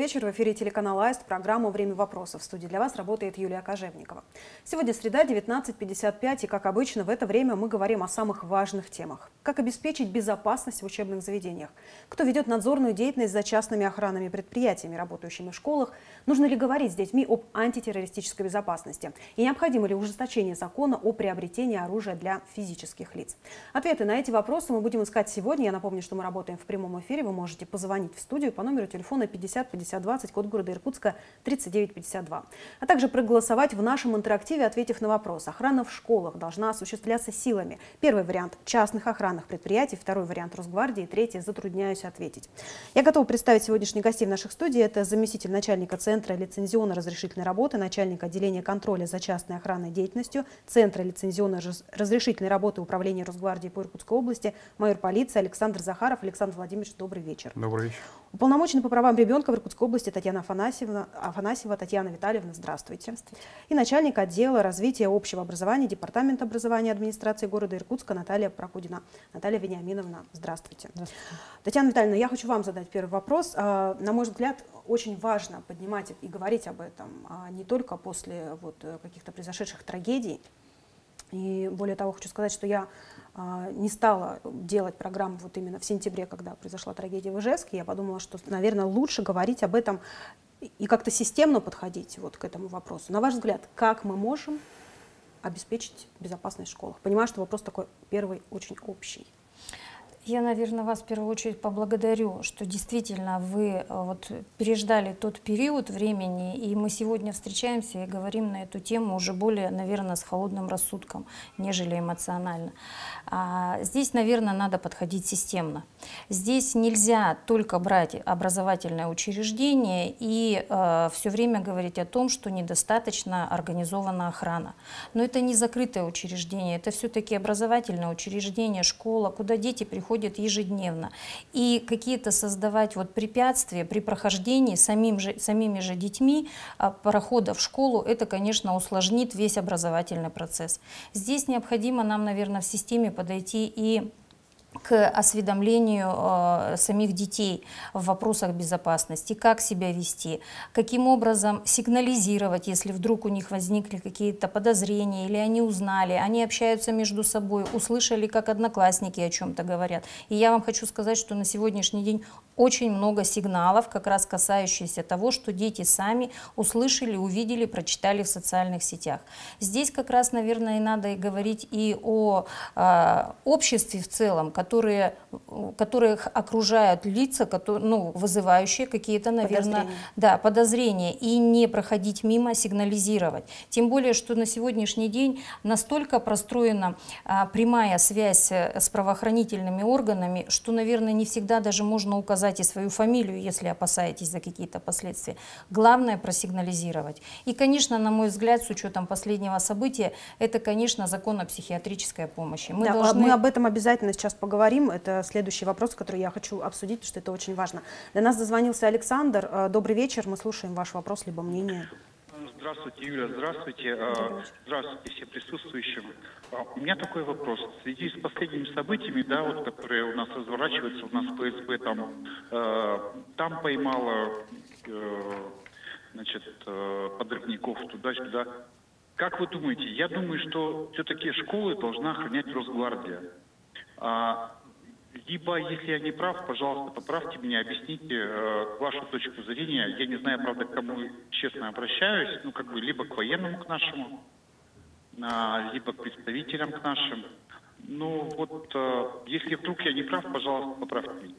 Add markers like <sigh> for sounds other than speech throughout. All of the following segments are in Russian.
вечер. В эфире телеканала АИСТ, программа «Время вопросов». В студии для вас работает Юлия Кожевникова. Сегодня среда, 19.55, и, как обычно, в это время мы говорим о самых важных темах. Как обеспечить безопасность в учебных заведениях? Кто ведет надзорную деятельность за частными охранными предприятиями, работающими в школах? Нужно ли говорить с детьми об антитеррористической безопасности? И необходимо ли ужесточение закона о приобретении оружия для физических лиц? Ответы на эти вопросы мы будем искать сегодня. Я напомню, что мы работаем в прямом эфире. Вы можете позвонить в студию по номеру телефона 50 50 20, код города Иркутска 3952. А также проголосовать в нашем интерактиве, ответив на вопрос. Охрана в школах должна осуществляться силами. Первый вариант – частных охранных предприятий, второй вариант – Росгвардии, третий – затрудняюсь ответить. Я готова представить сегодняшних гостей в наших студии. Это заместитель начальника Центра лицензионно-разрешительной работы, начальник отделения контроля за частной охранной деятельностью Центра лицензионно-разрешительной работы Управления Росгвардии по Иркутской области, майор полиции Александр Захаров. Александр Владимирович, добрый вечер. Добрый вечер. Уполномоченный по правам ребенка в Иркутской области Татьяна Афанасьевна, Афанасьева Татьяна Витальевна, здравствуйте. здравствуйте. И начальник отдела развития общего образования Департамента образования администрации города Иркутска Наталья Прокудина. Наталья Вениаминовна, здравствуйте. здравствуйте. Татьяна Витальевна, я хочу вам задать первый вопрос. А, на мой взгляд, очень важно поднимать и говорить об этом а не только после вот, каких-то произошедших трагедий. И более того, хочу сказать, что я не стала делать программу вот именно в сентябре, когда произошла трагедия в Ижевске. Я подумала, что, наверное, лучше говорить об этом и как-то системно подходить вот к этому вопросу. На ваш взгляд, как мы можем обеспечить безопасность в школах? Понимаю, что вопрос такой первый очень общий. Я, наверное, вас в первую очередь поблагодарю, что действительно вы э, вот переждали тот период времени, и мы сегодня встречаемся и говорим на эту тему уже более, наверное, с холодным рассудком, нежели эмоционально. А здесь, наверное, надо подходить системно. Здесь нельзя только брать образовательное учреждение и э, все время говорить о том, что недостаточно организована охрана. Но это не закрытое учреждение, это все-таки образовательное учреждение, школа, куда дети приходят происходит ежедневно. И какие-то создавать вот препятствия при прохождении самим же, самими же детьми а, прохода в школу, это, конечно, усложнит весь образовательный процесс. Здесь необходимо нам, наверное, в системе подойти и к осведомлению э, самих детей в вопросах безопасности, как себя вести, каким образом сигнализировать, если вдруг у них возникли какие-то подозрения или они узнали, они общаются между собой, услышали, как одноклассники о чем-то говорят. И я вам хочу сказать, что на сегодняшний день очень много сигналов, как раз касающихся того, что дети сами услышали, увидели, прочитали в социальных сетях. Здесь как раз, наверное, и надо и говорить и о э, обществе в целом, которые, которых окружают лица, которые, ну, вызывающие какие-то, наверное, подозрения. Да, подозрения, и не проходить мимо, сигнализировать. Тем более, что на сегодняшний день настолько простроена а, прямая связь э, с правоохранительными органами, что, наверное, не всегда даже можно указать и свою фамилию, если опасаетесь за какие-то последствия. Главное просигнализировать. И, конечно, на мой взгляд, с учетом последнего события, это, конечно, закон о психиатрической помощи. Мы, да, должны... мы об этом обязательно сейчас поговорим. Это следующий вопрос, который я хочу обсудить, потому что это очень важно. До нас дозвонился Александр. Э, добрый вечер. Мы слушаем ваш вопрос, либо мнение. Здравствуйте, Юля, здравствуйте. Э, здравствуйте всем присутствующим. Э, у меня такой вопрос. В связи с последними событиями, да, вот, которые у нас разворачиваются, у нас ФСБ там, там поймала значит, подрывников туда-сюда. Как вы думаете? Я думаю, что все-таки школы должна охранять Росгвардия. А, либо, если я не прав, пожалуйста, поправьте меня, объясните э, вашу точку зрения. Я не знаю, правда, к кому честно обращаюсь, ну, как бы, либо к военному, к нашему, э, либо к представителям к нашим. Ну, вот, э, если вдруг я не прав, пожалуйста, поправьте меня.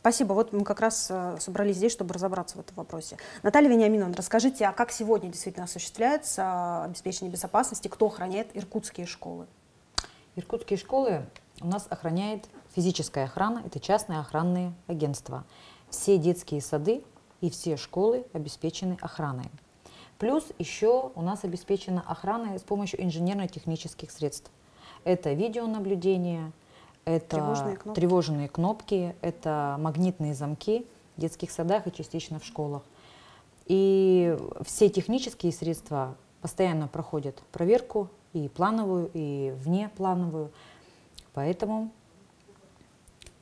Спасибо. Вот мы как раз э, собрались здесь, чтобы разобраться в этом вопросе. Наталья Вениаминовна, расскажите, а как сегодня действительно осуществляется обеспечение безопасности? Кто охраняет иркутские школы? Иркутские школы у нас охраняет физическая охрана, это частные охранные агентства. Все детские сады и все школы обеспечены охраной. Плюс еще у нас обеспечена охрана с помощью инженерно-технических средств. Это видеонаблюдение, это тревожные кнопки. тревожные кнопки, это магнитные замки в детских садах и частично в школах. И все технические средства постоянно проходят проверку и плановую, и внеплановую. Поэтому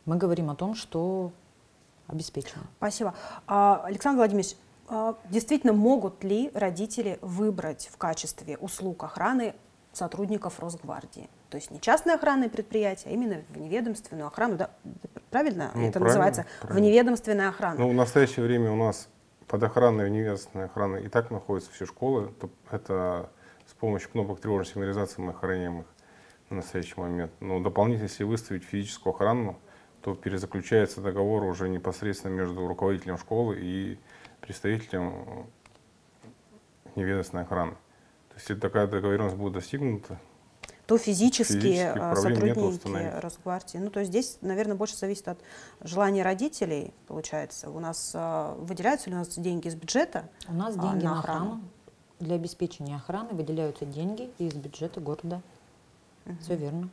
мы говорим о том, что обеспечены. Спасибо. А, Александр Владимирович, а, действительно могут ли родители выбрать в качестве услуг охраны сотрудников Росгвардии? То есть не частные охранные предприятия, а именно вневедомственную охрану. Да, правильно Ну, это правильно, называется? правильно. Вневедомственная охрана. Ну, в настоящее время у нас под охраной вневедомственной охраны и так находятся все школы. То- Это с помощью кнопок тревожной сигнализации мы охраняем их на настоящий момент. Но дополнительно, если выставить физическую охрану, то перезаключается договор уже непосредственно между руководителем школы и представителем э, неведомственной охраны. То есть, если такая договоренность будет достигнута, то физически Физических проблем нет сотрудники. Росгвардии. Ну, то есть здесь, наверное, больше зависит от желания родителей, получается. У нас а, выделяются ли у нас деньги из бюджета? У нас А, деньги на охрану? охрану. Для обеспечения охраны выделяются деньги из бюджета города. Все верно.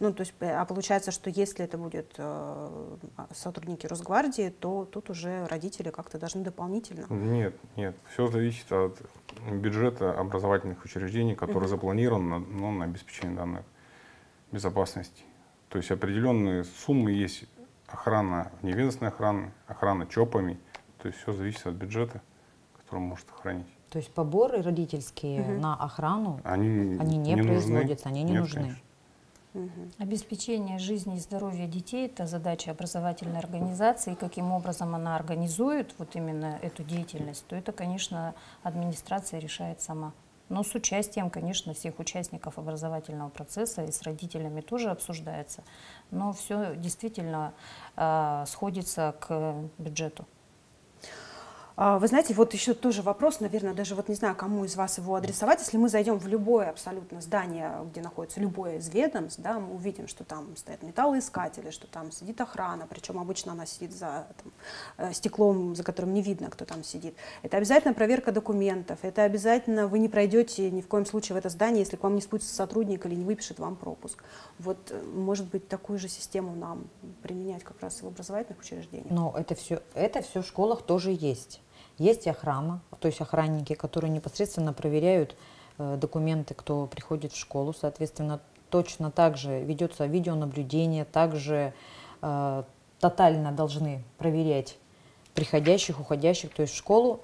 Ну, то есть, э, а получается, что если это будут э, сотрудники Росгвардии, то тут уже родители как-то должны дополнительно. Нет, нет. Все зависит от бюджета образовательных учреждений, который Мгм. запланирован на, ну, на обеспечение данной безопасности. То есть определенные суммы есть охрана, неведомственная охрана, охрана ЧОПами. То есть все зависит от бюджета, который может охранить. То есть поборы родительские Мгм. на охрану, Они, они не, нужны. производятся, они не Нет, нужны. конечно. Обеспечение жизни и здоровья детей – это задача образовательной организации. И каким образом она организует вот именно эту деятельность, то это, конечно, администрация решает сама. Но с участием, конечно, всех участников образовательного процесса и с родителями тоже обсуждается. Но все действительно а, сходится к бюджету. А, Вы знаете, вот еще тоже вопрос, наверное, даже вот не знаю, кому из вас его адресовать. Если мы зайдем в любое абсолютно здание, где находится любое из ведомств, да, мы увидим, что там стоят металлоискатели, что там сидит охрана, причем обычно она сидит за там, э, стеклом, за которым не видно, кто там сидит. Это обязательно проверка документов, это обязательно вы не пройдете ни в коем случае в это здание, если к вам не спустится сотрудник или не выпишет вам пропуск. Вот, э, может быть, такую же систему нам применять как раз в образовательных учреждениях. Но это все, это все в школах тоже есть. Есть охрана, то есть охранники, которые непосредственно проверяют э, документы, кто приходит в школу. Соответственно, точно так же ведется видеонаблюдение, также э, тотально должны проверять приходящих, уходящих. То есть в школу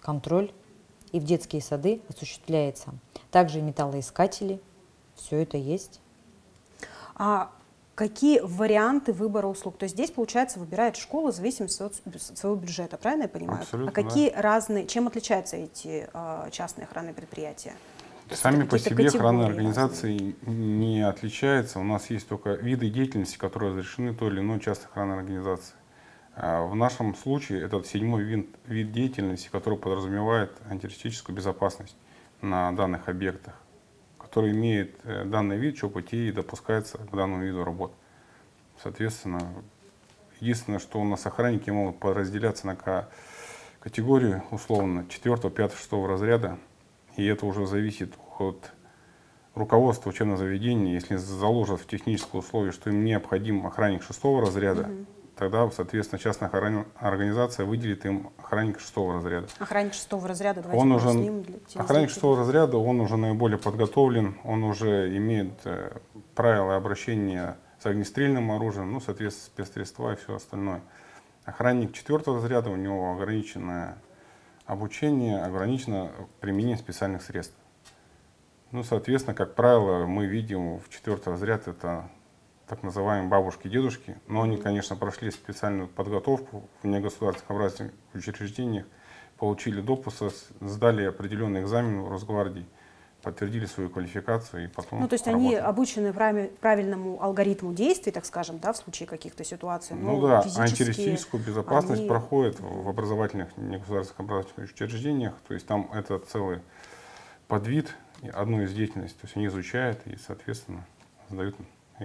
контроль и в детские сады осуществляется. Также металлоискатели, все это есть. А какие варианты выбора услуг? То есть здесь, получается, выбирает школа в зависимости от своего бюджета, правильно я понимаю? Абсолютно, а какие разные, чем отличаются эти а, частные охранные предприятия? Сами по себе охранные организации не отличаются. У нас есть только виды деятельности, которые разрешены той или иной частной охранной организации. А В нашем случае это седьмой вид, вид деятельности, который подразумевает антитеррористическую безопасность на данных объектах, который имеет э, данный вид ЧОПТ и допускается к данному виду работ. Соответственно, единственное, что у нас охранники могут подразделяться на ка- категории условно 4, 5, 6 разряда, и это уже зависит от руководства учебного заведения. Если заложат в техническое условие, что им необходим охранник шестого разряда, тогда, соответственно, частная охран- организация выделит им охранника шестого разряда. Охранник шестого разряда, давайте Он уже, поясним для охранник шестого разряда, он уже наиболее подготовлен, он уже имеет э, правила обращения с огнестрельным оружием, ну, соответственно, спецсредства и все остальное. Охранник четвертого разряда, у него ограниченное обучение, ограничено применение специальных средств. Ну, соответственно, как правило, мы видим в четвертый разряд это так называемые бабушки и дедушки, но они, конечно, прошли специальную подготовку в негосударственных образовательных учреждениях, получили допуск, сдали определенный экзамен в Росгвардии, подтвердили свою квалификацию и потом Ну, то есть они работают. обучены прави- правильному алгоритму действий, так скажем, да, в случае каких-то ситуаций. Ну да, антитеррористическую безопасность они- проходит в образовательных, негосударственных образовательных учреждениях. То есть там это целый подвид одной из деятельностей. То есть они изучают и, соответственно, сдают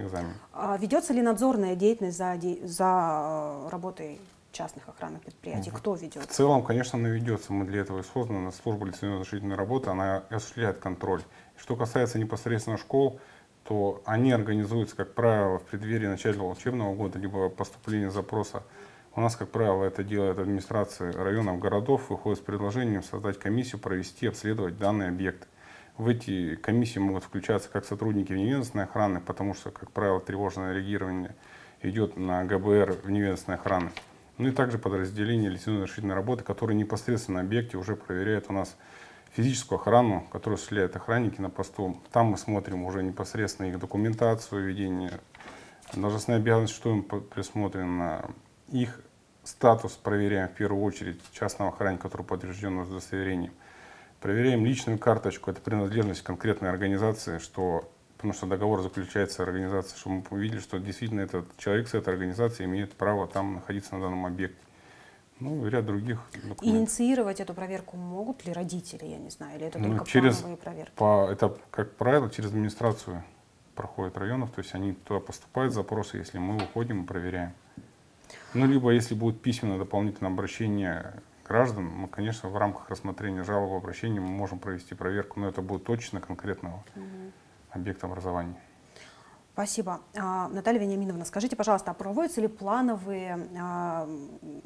экзамен. А ведется ли надзорная деятельность за, за э, работой частных охранных предприятий? Кто В ведет? целом, конечно, она ведется. Мы для этого и созданы. Служба лицензионной разрешительной работы, она осуществляет контроль. Что касается непосредственно школ, то они организуются, как правило, в преддверии начала учебного года, либо поступления запроса. У нас, как правило, это делает администрации районов, городов, выходит с предложением создать комиссию, провести, обследовать данный объект. В эти комиссии могут включаться как сотрудники вневедомственной охраны, потому что, как правило, тревожное реагирование идет на ГБР вневедомственной охраны. Ну и также подразделение лицензионной решительной работы, которые непосредственно на объекте уже проверяют у нас физическую охрану, которую осуществляют охранники на посту. Там мы смотрим уже непосредственно их документацию, ведение должностной обязанности, что им присмотрено, их статус проверяем в первую очередь частного охранника, который подтвержден удостоверением. Проверяем личную карточку, это принадлежность конкретной организации, что, потому что договор заключается организацией, чтобы мы увидели, что действительно этот человек с этой организацией имеет право там находиться на данном объекте. Ну, и ряд других документов. Инициировать эту проверку могут ли родители, я не знаю, или это ну, только через, плановые проверки? По, это, как правило, через администрацию проходит районов, то есть они туда поступают запросы, если мы уходим и проверяем. Ну, либо если будет письменное дополнительное обращение граждан, мы, конечно, в рамках рассмотрения жалоб обращения мы можем провести проверку, но это будет точно конкретного угу. объекта образования. Спасибо. А, Наталья Вениаминовна, скажите, пожалуйста, а проводятся ли плановые а,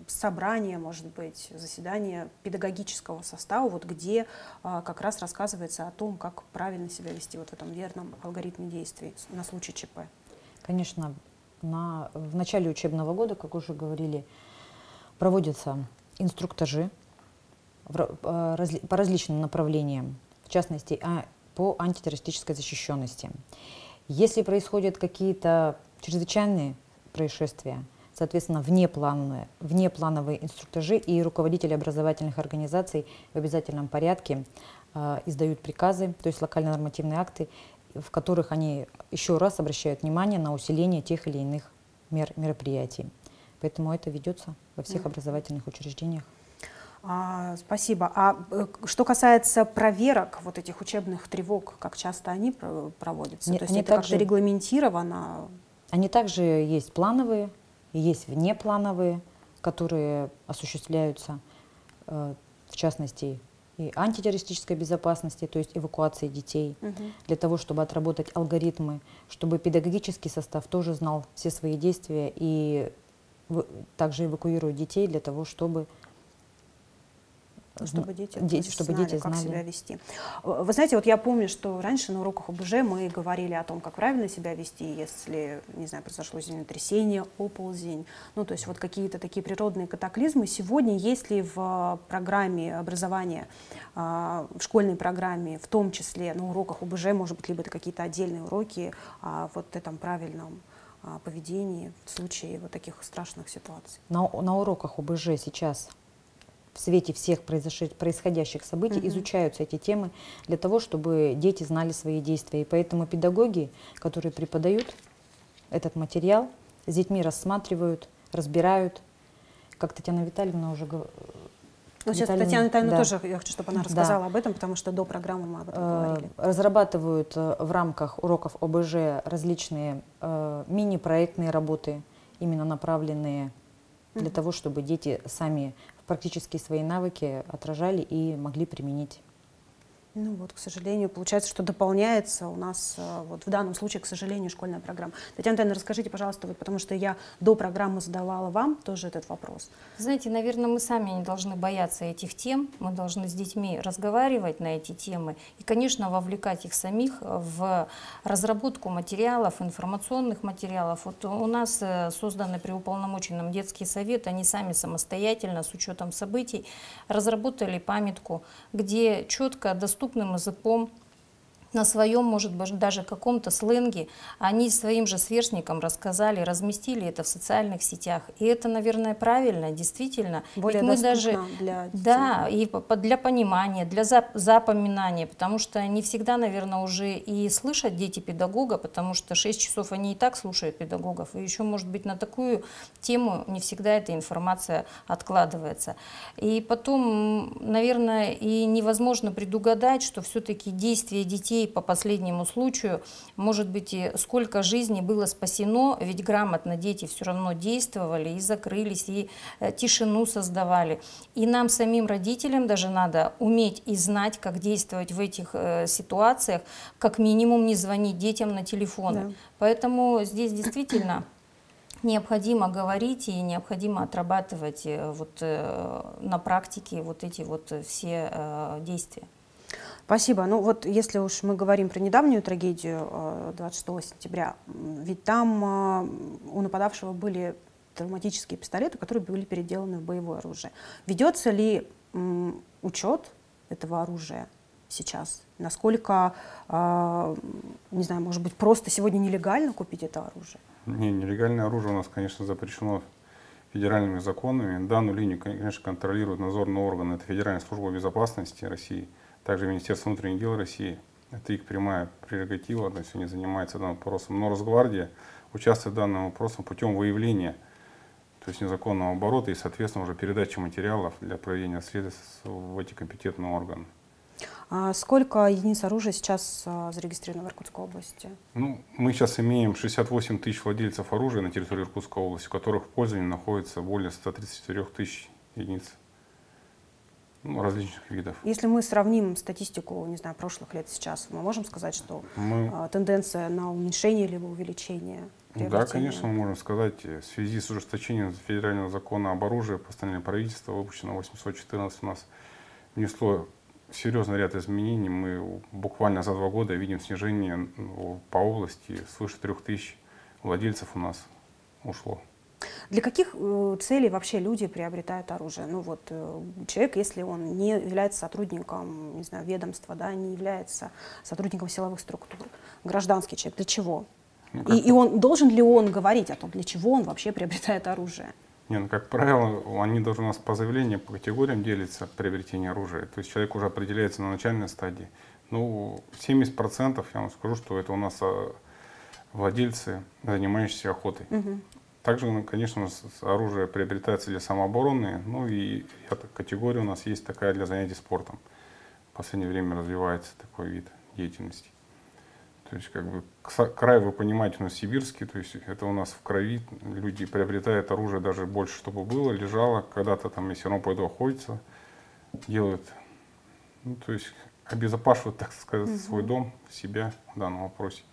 собрания, может быть, заседания педагогического состава, вот где а, как раз рассказывается о том, как правильно себя вести вот в этом верном алгоритме действий на случай ЧП? Конечно, на, в начале учебного года, как уже говорили, проводятся инструктажи в, по, различным направлениям, в частности, по антитеррористической защищенности. Если происходят какие-то чрезвычайные происшествия, соответственно, внеплановые, внеплановые инструктажи и руководители образовательных организаций в обязательном порядке э, издают приказы, то есть локальные нормативные акты, в которых они еще раз обращают внимание на усиление тех или иных мер, мероприятий. Поэтому это ведется во всех образовательных учреждениях. А, спасибо. А э, что касается проверок вот этих учебных тревог, как часто они проводятся? Не, То есть это как-то регламентировано? Они также есть плановые, есть внеплановые, которые осуществляются, э, в частности, и антитеррористической безопасности, то есть эвакуации детей, угу. для того, чтобы отработать алгоритмы, чтобы педагогический состав тоже знал все свои действия и также эвакуируют детей для того, чтобы чтобы дети, дети, чтобы знали, дети знали, как себя вести. Вы знаете, вот я помню, что раньше на уроках ОБЖ мы говорили о том, как правильно себя вести, если, не знаю, произошло землетрясение, оползень, ну, то есть вот какие-то такие природные катаклизмы. Сегодня, если в программе образования, а, в школьной программе, в том числе на уроках ОБЖ, может быть, либо это какие-то отдельные уроки о вот этом правильном а, поведении в случае вот таких страшных ситуаций? На, на уроках ОБЖ сейчас в свете всех происходящих событий угу. изучаются эти темы для того, чтобы дети знали свои действия. И поэтому педагоги, которые преподают этот материал, с детьми рассматривают, разбирают. Как Татьяна Витальевна уже. Ну, сейчас Татьяна Витальевна да. тоже, я хочу, чтобы она рассказала да. об этом, потому что до программы мы об этом э, говорили. Разрабатывают э, в рамках уроков ОБЖ различные э, мини-проектные работы, именно направленные для mm того, чтобы дети сами практически свои навыки отражали и могли применить ну вот, к сожалению, получается, что дополняется у нас, э, вот в данном случае, к сожалению, школьная программа. Татьяна Татьяна, расскажите, пожалуйста, вот, потому что я до программы задавала вам тоже этот вопрос. Знаете, наверное, мы сами не должны бояться этих тем, мы должны с детьми разговаривать на эти темы и, конечно, вовлекать их самих в разработку материалов, информационных материалов. Вот у нас э, созданы при уполномоченном детский совет, они сами самостоятельно, с учетом событий, разработали памятку, где четко, доступно доступным языком, на своем, может быть, даже каком-то сленге, они своим же сверстникам рассказали, разместили это в социальных сетях. И это, наверное, правильно, действительно. Более Ведь мы даже, для детей. Да, и для понимания, для запоминания, потому что не всегда, наверное, уже и слышат дети педагога, потому что 6 часов они и так слушают педагогов. И еще, может быть, на такую тему не всегда эта информация откладывается. И потом, наверное, и невозможно предугадать, что все-таки действия детей детей по последнему случаю, может быть, и сколько жизней было спасено, ведь грамотно дети все равно действовали и закрылись, и э, тишину создавали. И нам самим родителям даже надо уметь и знать, как действовать в этих э, ситуациях, как минимум не звонить детям на телефоны. Да. Поэтому здесь действительно необходимо говорить и необходимо отрабатывать э, вот, на практике вот эти вот все действия. Спасибо. Ну вот если уж мы говорим про недавнюю трагедию 26 э, сентября, ведь там э, у нападавшего были травматические пистолеты, которые были переделаны в боевое оружие. Ведется ли учет этого оружия сейчас? Насколько, э, не знаю, может быть, просто сегодня нелегально купить это оружие? Не, нелегальное оружие у нас, конечно, запрещено федеральными законами. Данную линию, конечно, контролируют надзорные органы. Это Федеральная служба безопасности России, также Министерство внутренних дел России. Это их прямая прерогатива, то есть они занимаются данным вопросом. Но Росгвардия участвует в данном вопросе путем выявления то есть незаконного оборота и, соответственно, уже передачи материалов для проведения следствия в эти компетентные органы. А сколько единиц оружия сейчас а, зарегистрировано в Иркутской области? Ну, мы сейчас имеем 68 тысяч владельцев оружия на территории Иркутской области, у которых в пользовании находится более 134 тысяч единиц ну, различных видов. Если мы сравним статистику, не знаю, прошлых лет сейчас, мы можем сказать, что мы... а, тенденция на уменьшение либо увеличение? Да, конечно, мы можем сказать, в связи с ужесточением федерального закона об оружии, постановление правительства, выпущено 814 у нас, внесло серьезный ряд изменений. Мы буквально за два года видим снижение по области свыше трех тысяч владельцев у нас ушло. Для каких э, целей вообще люди приобретают оружие? Ну вот э, человек, если он не является сотрудником, не знаю, ведомства, да, не является сотрудником силовых структур, гражданский человек, для чего? Ну, и, и он должен ли он говорить о том, для чего он вообще приобретает оружие? Не, ну, как правило, они должны у нас по заявлению, по категориям делиться приобретение оружия. То есть человек уже определяется на начальной стадии. Ну, 70% я вам скажу, что это у нас а, владельцы, занимающиеся охотой. Угу. Также, ну, конечно, оружие приобретается для самообороны, ну и эта категория у нас есть такая для занятий спортом. В последнее время развивается такой вид деятельности. То есть, как бы, край, вы понимаете, у нас сибирский, то есть это у нас в крови, люди приобретают оружие даже больше, чтобы было, лежало, когда-то там, если равно пойду охотиться, делают, ну, то есть обезопашивают, так сказать, угу. свой дом, себя в данном вопросе.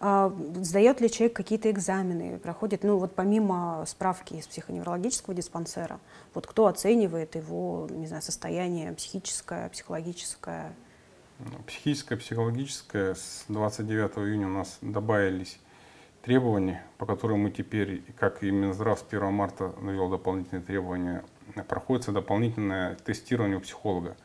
А, сдает ли человек какие-то экзамены, проходит, ну вот помимо справки из психоневрологического диспансера, вот кто оценивает его, не знаю, состояние психическое, психологическое? Психическое, психологическое. С 29 июня у нас добавились требования, по которым мы теперь, как и Минздрав с 1 марта навел дополнительные требования, проходится дополнительное тестирование у психолога.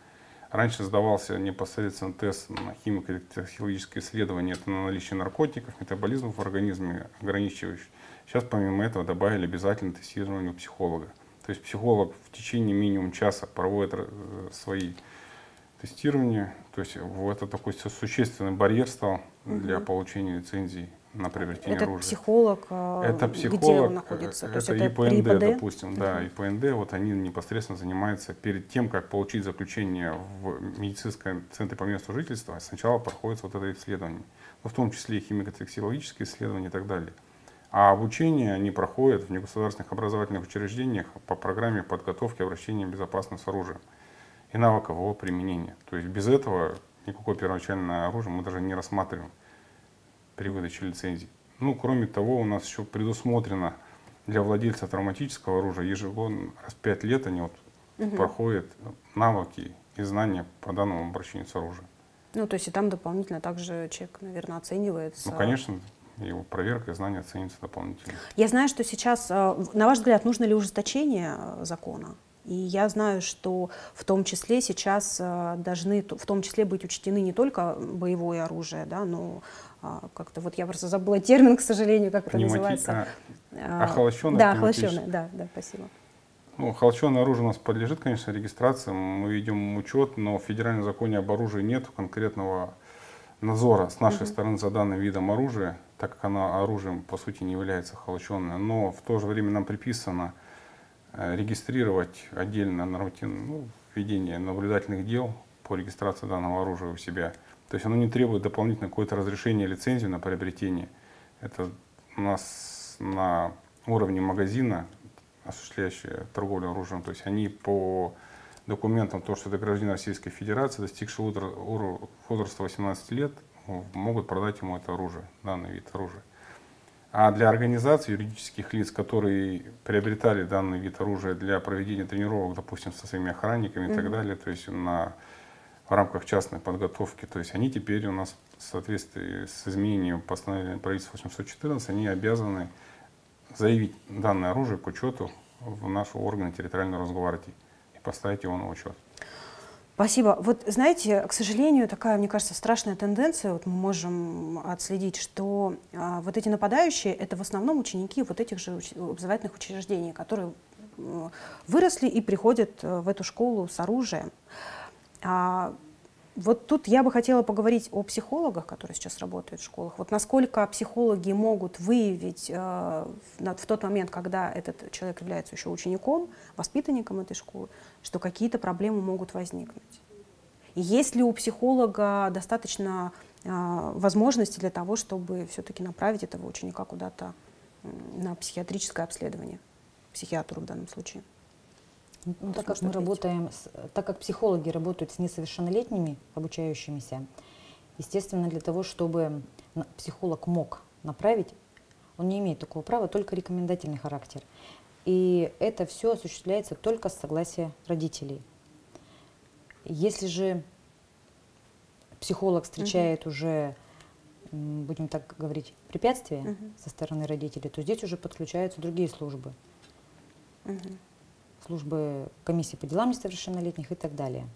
Раньше сдавался непосредственно тест на химико-токсикологическое исследование, это на наличие наркотиков, метаболизмов в организме ограничивающих. Сейчас помимо этого добавили обязательно тестирование у психолога. То есть психолог в течение минимум часа проводит э, свои тестирования, то есть вот это такой существенный барьер стал угу. для получения лицензии на приобретение это оружия. Психолог, э, это психолог, где он находится? Это, это ИПНД, ИПД, допустим, да, угу. ИПНД, вот они непосредственно занимаются перед тем, как получить заключение в медицинском центре по месту жительства, сначала проходит вот это исследование, ну, в том числе и химико-токсикологические исследования и так далее. А обучение они проходят в негосударственных образовательных учреждениях по программе подготовки обращения безопасно с оружием и навыков его применения. То есть без этого никакое первоначальное оружие мы даже не рассматриваем при выдаче лицензий. Ну, кроме того, у нас еще предусмотрено для владельца травматического оружия ежегодно раз в 5 лет они вот угу. проходят навыки и знания по данному обращению с оружием. Ну, то есть и там дополнительно также человек, наверное, оценивается. Ну, конечно, его проверка и знания оценится дополнительно. Я знаю, что сейчас, э, на ваш взгляд, нужно ли ужесточение э, закона? И я знаю, что в том числе сейчас э, должны в том числе быть учтены не только боевое оружие, да, но а, как-то вот я просто забыла термин, к сожалению, как это называется. А, охолощенное? Да, охолощенное, да, да, спасибо. Ну, охолощенное оружие у нас подлежит, конечно, регистрации, мы ведем учет, но в федеральном законе об оружии нет конкретного надзора с нашей угу. стороны за данным видом оружия, так как оно оружием, по сути, не является охолощенным. Но в то же время нам приписано регистрировать отдельно нормативное ну, введение наблюдательных дел по регистрации данного оружия у себя. То есть оно не требует дополнительно какое-то разрешение, лицензию на приобретение. Это у нас на уровне магазина, осуществляющие торговлю оружием, то есть они по документам, то, что это гражданин Российской Федерации, достигший возраста 18 лет, могут продать ему это оружие, данный вид оружия. А для организаций юридических лиц, которые приобретали данный вид оружия для проведения тренировок, допустим, со своими охранниками mm-hmm. и так далее, то есть на, в рамках частной подготовки, то есть они теперь у нас в соответствии с изменением постановления правительства 814, они обязаны заявить данное оружие к учету в наши органы территориальной Росгвардии и поставить его на учет. Спасибо. Вот знаете, к сожалению, такая, мне кажется, страшная тенденция, вот мы можем отследить, что а, вот эти нападающие это в основном ученики вот этих же уч- образовательных учреждений, которые выросли и приходят э, в эту школу с оружием. А, вот тут я бы хотела поговорить о психологах, которые сейчас работают в школах. Вот насколько психологи могут выявить э, в, тот момент, когда этот человек является еще учеником, воспитанником этой школы, что какие-то проблемы могут возникнуть. И есть ли у психолога достаточно э, возможностей для того, чтобы все-таки направить этого ученика куда-то на психиатрическое обследование, психиатру в данном случае? Ну, так как мы что ответит? работаем, с- так как психологи работают с несовершеннолетними обучающимися, естественно, для того, чтобы психолог мог направить, он не имеет такого права, только рекомендательный характер. И это все осуществляется только с согласия родителей. Если же психолог встречает уже, м, будем так говорить, препятствия Мгм. со стороны родителей, то здесь уже подключаются другие службы Мгм. Службы комиссии по делам несовершеннолетних и так далее.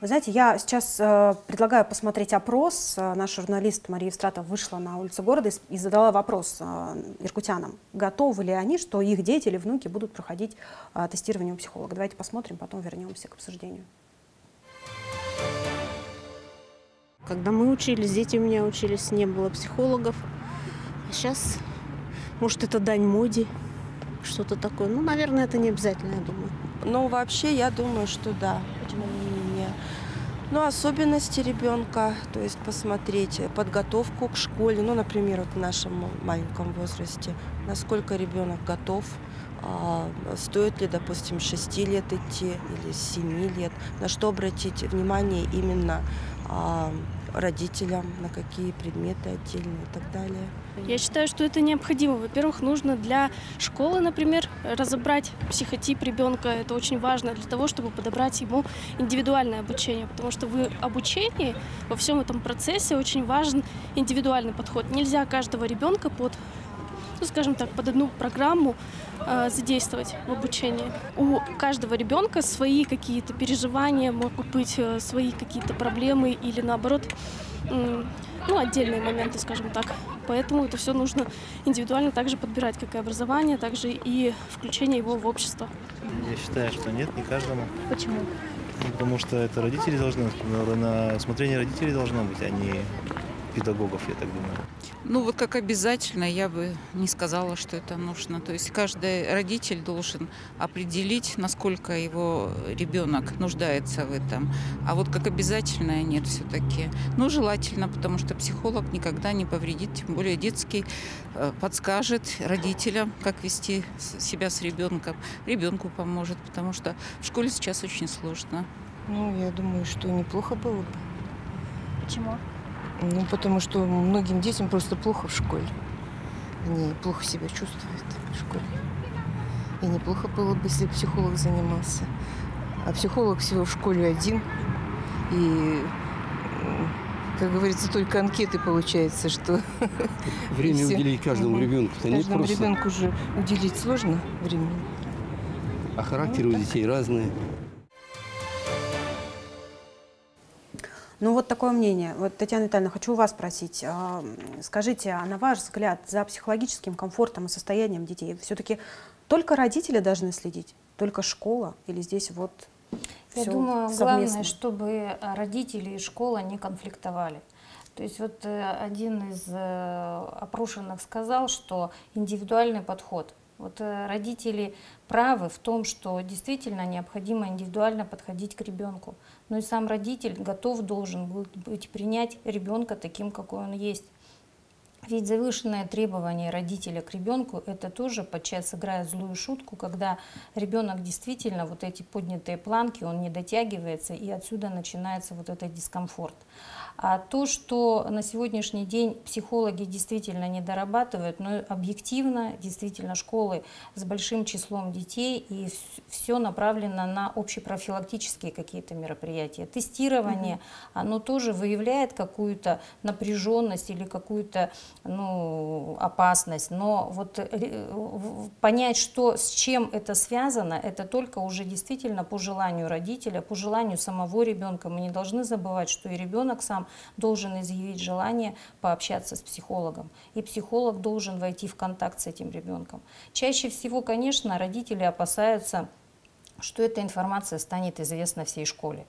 Вы знаете, я сейчас э, предлагаю посмотреть опрос. Э, Наш журналист Мария Евстратова вышла на улицу города и, и задала вопрос э, иркутянам, готовы ли они, что их дети или внуки будут проходить э, тестирование у психолога. Давайте посмотрим, потом вернемся к обсуждению. Когда мы учились, дети у меня учились, не было психологов. А сейчас, может, это дань моде, что-то такое. Ну, наверное, это не обязательно, я думаю. Ну, вообще, я думаю, что да. Почему не? Ну, особенности ребенка, то есть посмотреть подготовку к школе, ну, например, вот в нашем маленьком возрасте, насколько ребенок готов, а, стоит ли, допустим, с 6 лет идти или с 7 лет, на что обратить внимание именно а, родителям, на какие предметы отдельно и так далее. Я считаю, что это необходимо. Во-первых, нужно для школы, например, разобрать психотип ребенка. Это очень важно для того, чтобы подобрать ему индивидуальное обучение. Потому что в обучении, во всем этом процессе очень важен индивидуальный подход. Нельзя каждого ребенка под ну, скажем так, под одну программу э, задействовать в обучении. У каждого ребенка свои какие-то переживания, могут быть э, свои какие-то проблемы или наоборот, м, ну, отдельные моменты, скажем так. Поэтому это все нужно индивидуально также подбирать, как и образование, также и включение его в общество. Я считаю, что нет, не каждому. Почему? Ну, потому что это родители должны, на, на усмотрение родителей должно быть, а не педагогов, я так думаю. Ну вот как обязательно я бы не сказала, что это нужно. То есть каждый родитель должен определить, насколько его ребенок нуждается в этом. А вот как обязательное нет все-таки. Ну желательно, потому что психолог никогда не повредит, тем более детский э, подскажет родителям, как вести себя с ребенком. Ребенку поможет, потому что в школе сейчас очень сложно. Ну, я думаю, что неплохо было бы. Почему? Ну, потому что многим детям просто плохо в школе. Они плохо себя чувствуют в школе. И неплохо было бы, если психолог занимался. А психолог всего в школе один. И, как говорится, только анкеты получается, что... <laughs> Время все. уделить каждому Мгм. ребенку-то не Каждому просто. ребенку же уделить сложно времени. А характеры у детей разные. Ну вот такое мнение. Вот, Татьяна Витальевна, хочу у вас спросить. а, Скажите, а на ваш взгляд, за психологическим комфортом и состоянием детей все-таки только родители должны следить? Только школа? Или здесь вот Я всё думаю, совместно? главное, чтобы а, родители и школа не конфликтовали. То есть вот э, один из э, опрошенных сказал, что индивидуальный подход. Вот э, родители правы в том, что действительно необходимо индивидуально подходить к ребенку. Но и сам родитель готов должен быть принять ребенка таким, какой он есть. Ведь завышенное требование родителя к ребенку это тоже подчас играет злую шутку, когда ребенок действительно вот эти поднятые планки, он не дотягивается, и отсюда начинается вот этот дискомфорт. А то, что на сегодняшний день психологи действительно не дорабатывают, но объективно, действительно, школы с большим числом детей, и все направлено на общепрофилактические какие-то мероприятия. Тестирование, оно тоже выявляет какую-то напряженность или какую-то ну, опасность, но вот понять, что, с чем это связано, это только уже действительно по желанию родителя, по желанию самого ребенка. Мы не должны забывать, что и ребенок сам должен изъявить желание пообщаться с психологом, и психолог должен войти в контакт с этим ребенком. Чаще всего, конечно, родители опасаются что эта информация станет известна всей школе.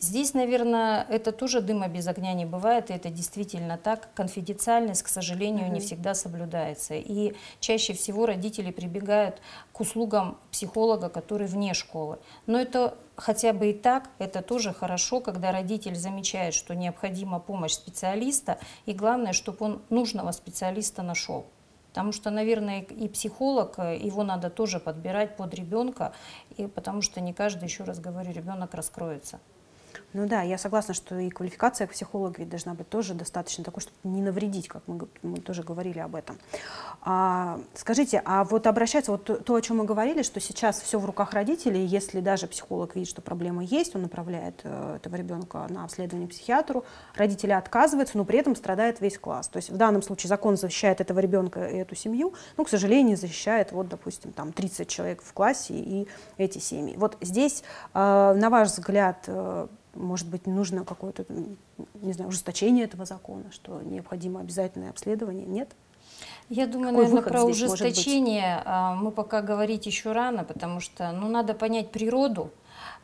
Здесь, наверное, это тоже дыма без огня не бывает, и это действительно так. Конфиденциальность, к сожалению, не всегда соблюдается. И чаще всего родители прибегают к услугам психолога, который вне школы. Но это хотя бы и так, это тоже хорошо, когда родитель замечает, что необходима помощь специалиста, и главное, чтобы он нужного специалиста нашел. Потому что, наверное, и психолог, э, его надо тоже подбирать под ребенка, и потому что не каждый, еще раз говорю, ребенок раскроется. Ну да, я согласна, что и квалификация психолога ведь должна быть тоже достаточно такой, чтобы не навредить, как мы, мы тоже говорили об этом. А, скажите, а вот обращаться, вот то, то, о чем мы говорили, что сейчас все в руках родителей, если даже психолог видит, что проблема есть, он направляет э, этого ребенка на обследование психиатру, родители отказываются, но при этом страдает весь класс. То есть в данном случае закон защищает этого ребенка и эту семью, но, к сожалению, защищает, вот, допустим, там 30 человек в классе и эти семьи. Вот здесь, э, на ваш взгляд, э, может быть, нужно какое-то, не знаю, ужесточение этого закона, что необходимо обязательное обследование? Нет? Я думаю, Какой наверное, про ужесточение а, мы пока говорить еще рано, потому что ну, надо понять природу.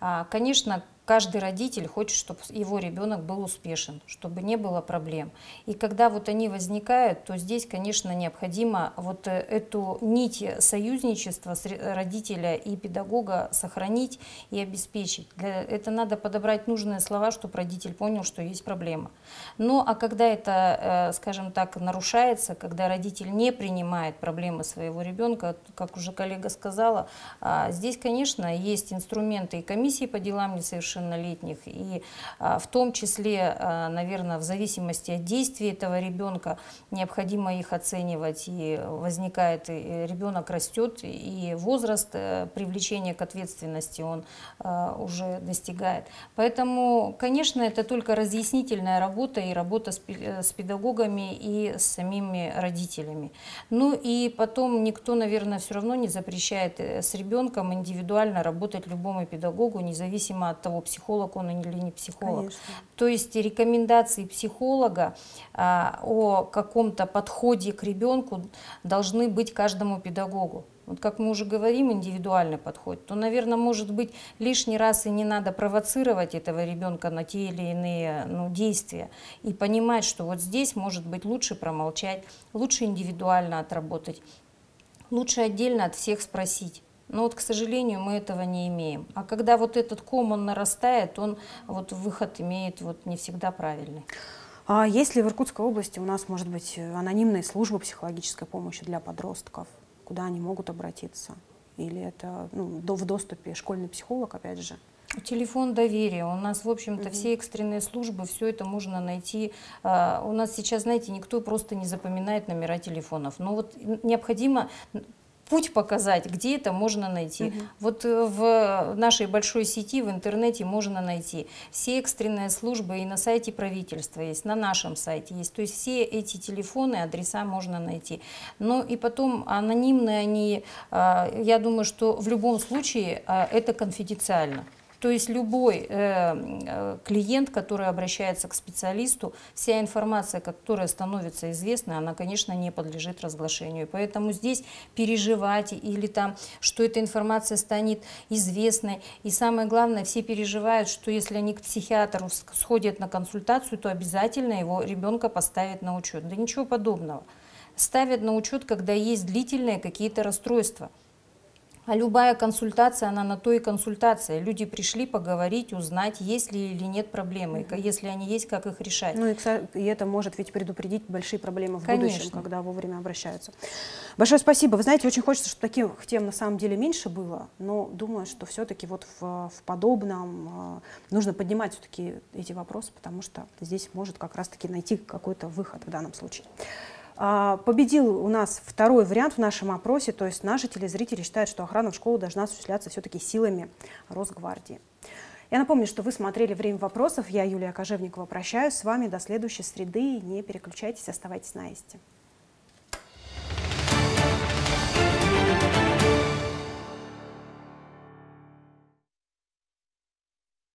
А, конечно, каждый родитель хочет, чтобы его ребенок был успешен, чтобы не было проблем. И когда вот они возникают, то здесь, конечно, необходимо вот э, эту нить союзничества родителя и педагога сохранить и обеспечить. Для, это надо подобрать нужные слова, чтобы родитель понял, что есть проблема. Ну а когда это, э, скажем так, нарушается, когда родитель не принимает проблемы своего ребенка, как уже коллега сказала, а, здесь, конечно, есть инструменты и комиссии по делам несовершеннолетних, несовершеннолетних. И а, в том числе, а, наверное, в зависимости от действий этого ребенка необходимо их оценивать. И возникает, и ребенок растет, и возраст э, привлечения к ответственности он а, уже достигает. Поэтому, конечно, это только разъяснительная работа и работа с э, педагогами и с самими родителями. Ну и потом никто, наверное, все равно не запрещает э, с ребенком индивидуально работать любому педагогу, независимо от того, психолог он или не психолог. Конечно. То есть рекомендации психолога а, о каком-то подходе к ребенку должны быть каждому педагогу. Вот как мы уже говорим, индивидуальный подход, то, наверное, может быть, лишний раз и не надо провоцировать этого ребенка на те или иные ну, действия и понимать, что вот здесь, может быть, лучше промолчать, лучше индивидуально отработать, лучше отдельно от всех спросить. Но вот, к сожалению, мы этого не имеем. А когда вот этот ком, он нарастает, он вот выход имеет вот не всегда правильный. А если в Иркутской области у нас, может быть, анонимные службы психологической помощи для подростков, куда они могут обратиться? Или это ну, в доступе школьный психолог, опять же? Телефон доверия. У нас, в общем-то, угу. все экстренные службы, все это можно найти. А, у нас сейчас, знаете, никто просто не запоминает номера телефонов. Но вот необходимо путь показать, где это можно найти. Угу. Вот э, в нашей большой сети, в интернете можно найти. Все экстренные службы и на сайте правительства есть, на нашем сайте есть. То есть все эти телефоны, адреса можно найти. Но и потом анонимные они, а, я думаю, что в любом случае а, это конфиденциально. То есть любой э, клиент, который обращается к специалисту, вся информация, которая становится известной, она, конечно, не подлежит разглашению. Поэтому здесь переживать или там, что эта информация станет известной. И самое главное, все переживают, что если они к психиатру сходят на консультацию, то обязательно его ребенка поставят на учет. Да ничего подобного. Ставят на учет, когда есть длительные какие-то расстройства. А любая консультация, она на то и консультация. Люди пришли поговорить, узнать, есть ли или нет проблемы. Если они есть, как их решать. Ну и, и это может ведь предупредить большие проблемы в Конечно. будущем, когда вовремя обращаются. Большое спасибо. Вы знаете, очень хочется, чтобы таких тем на самом деле меньше было, но думаю, что все-таки вот в, в подобном э, нужно поднимать все-таки эти вопросы, потому что здесь может как раз-таки найти какой-то выход в данном случае. А, победил у нас второй вариант в нашем опросе, то есть наши телезрители считают, что охрана в школу должна осуществляться все-таки силами Росгвардии. Я напомню, что вы смотрели «Время вопросов». Я, Юлия Кожевникова, прощаюсь с вами до следующей среды. Не переключайтесь, оставайтесь на Эсте.